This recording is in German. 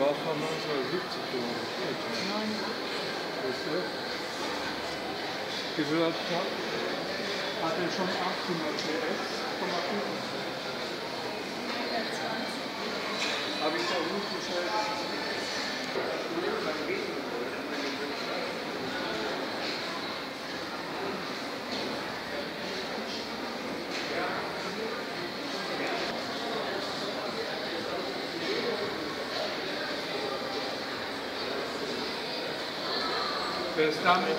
war von 1970 produziert. Weißt viel hat? Hat er schon 800 PS? Komm mal gucken. Habe ich da umgestellt? Wer ist damit?